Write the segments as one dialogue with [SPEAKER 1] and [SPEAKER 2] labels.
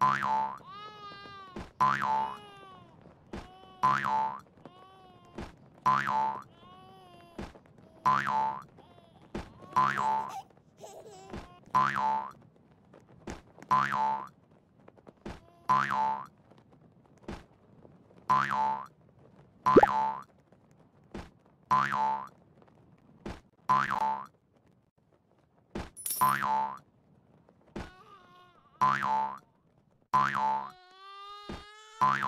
[SPEAKER 1] Bye. I on. I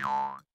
[SPEAKER 1] on.